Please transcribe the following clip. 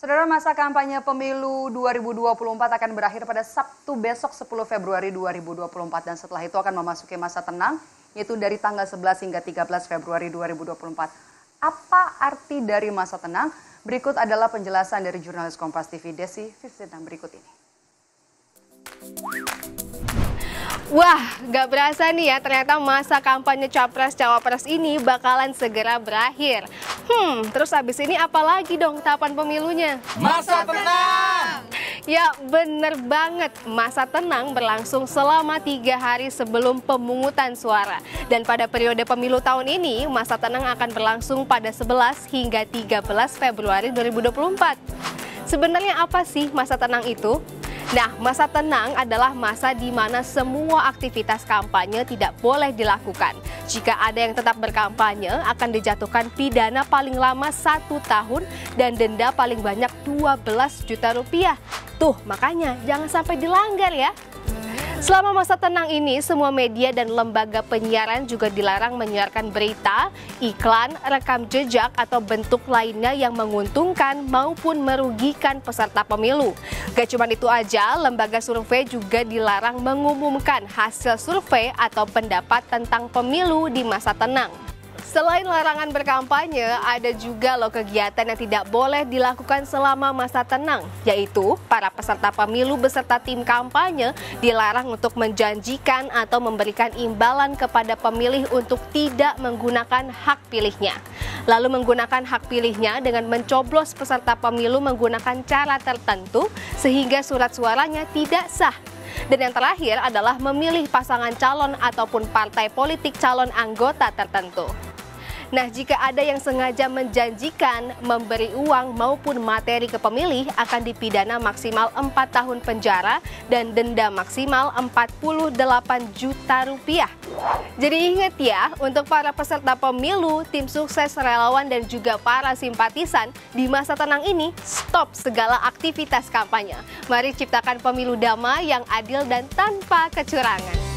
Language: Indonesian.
Saudara masa kampanye pemilu 2024 akan berakhir pada Sabtu besok 10 Februari 2024 dan setelah itu akan memasuki masa tenang yaitu dari tanggal 11 hingga 13 Februari 2024. Apa arti dari masa tenang? Berikut adalah penjelasan dari jurnalis Kompas TV Desi Fifsina berikut ini. Wah, gak berasa nih ya, ternyata masa kampanye Capres-Cawapres ini bakalan segera berakhir. Hmm, terus habis ini apa lagi dong tahapan pemilunya? Masa tenang! Ya bener banget, masa tenang berlangsung selama tiga hari sebelum pemungutan suara. Dan pada periode pemilu tahun ini, masa tenang akan berlangsung pada 11 hingga 13 Februari 2024. Sebenarnya apa sih masa tenang itu? Nah, masa tenang adalah masa di mana semua aktivitas kampanye tidak boleh dilakukan. Jika ada yang tetap berkampanye, akan dijatuhkan pidana paling lama satu tahun dan denda paling banyak 12 juta rupiah. Tuh, makanya jangan sampai dilanggar ya. Selama masa tenang ini, semua media dan lembaga penyiaran juga dilarang menyiarkan berita, iklan, rekam jejak, atau bentuk lainnya yang menguntungkan maupun merugikan peserta pemilu. Gak cuma itu aja, lembaga survei juga dilarang mengumumkan hasil survei atau pendapat tentang pemilu di masa tenang. Selain larangan berkampanye, ada juga loh kegiatan yang tidak boleh dilakukan selama masa tenang, yaitu para peserta pemilu beserta tim kampanye dilarang untuk menjanjikan atau memberikan imbalan kepada pemilih untuk tidak menggunakan hak pilihnya. Lalu menggunakan hak pilihnya dengan mencoblos peserta pemilu menggunakan cara tertentu sehingga surat suaranya tidak sah dan yang terakhir adalah memilih pasangan calon ataupun partai politik calon anggota tertentu. Nah, jika ada yang sengaja menjanjikan memberi uang maupun materi ke pemilih akan dipidana maksimal 4 tahun penjara dan denda maksimal 48 juta rupiah. Jadi ingat ya, untuk para peserta pemilu, tim sukses relawan dan juga para simpatisan di masa tenang ini, stop segala aktivitas kampanye. Mari ciptakan pemilu damai yang adil dan tanpa kecurangan.